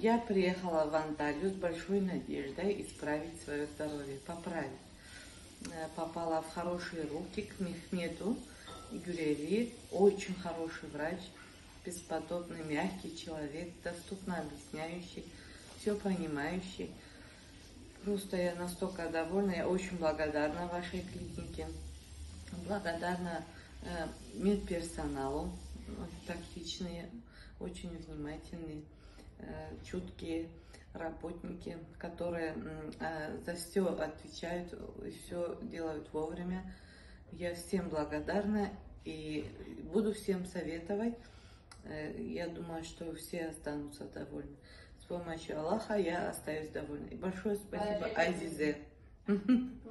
Я приехала в Анталию с большой надеждой исправить свое здоровье, поправить. Э, Попала в хорошие руки к Мехмету Гюрели, очень хороший врач, бесподобный, мягкий человек, доступно объясняющий, все понимающий. Просто я настолько довольна, я очень благодарна вашей клинике, благодарна э, медперсоналу, тактичные, очень внимательные, чуткие работники, которые э, за все отвечают и все делают вовремя. Я всем благодарна и буду всем советовать. Э, Я думаю, что все останутся довольны. С помощью Аллаха я остаюсь довольна. И большое спасибо. Азизе.